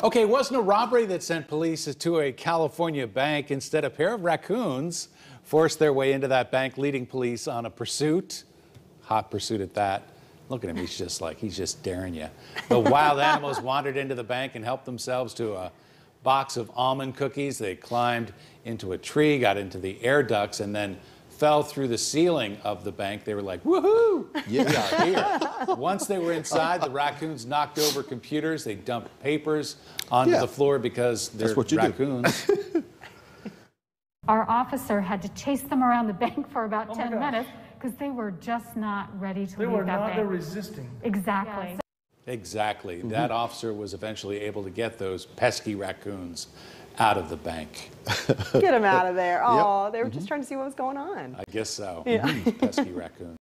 Okay, it wasn't a robbery that sent police to a California bank. Instead, a pair of raccoons forced their way into that bank, leading police on a pursuit. Hot pursuit at that. Look at him, he's just like, he's just daring you. The wild animals wandered into the bank and helped themselves to a box of almond cookies. They climbed into a tree, got into the air ducts, and then fell through the ceiling of the bank. They were like, woohoo! Yeah. We are here. Once they were inside, the raccoons knocked over computers. They dumped papers onto Yeah. the floor because they're That's what you do. raccoons. Our officer had to chase them around the bank for about 10 minutes because they were just not ready to They leave were that not, they're bank. resisting. Exactly. Exactly. Mm-hmm. That officer was eventually able to get those pesky raccoons out of the bank. Get them out of there. Oh, they were just mm-hmm. trying to see what was going on. I guess so. Yeah. Mm-hmm. Pesky raccoons.